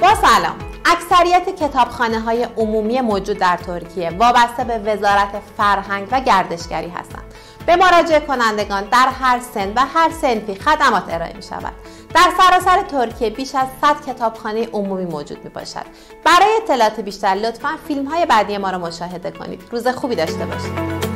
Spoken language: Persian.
با سلام. اکثریت کتابخانه های عمومی موجود در ترکیه وابسته به وزارت فرهنگ و گردشگری هستند. به مراجع کنندگان در هر سن و هر سنفی خدمات ارائه می شود در سراسر ترکیه بیش از 100 کتابخانه عمومی موجود می باشد برای اطلاعات بیشتر لطفا فیلم های بعدی ما را مشاهده کنید. روز خوبی داشته باشید.